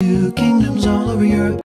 Kingdoms all over Europe.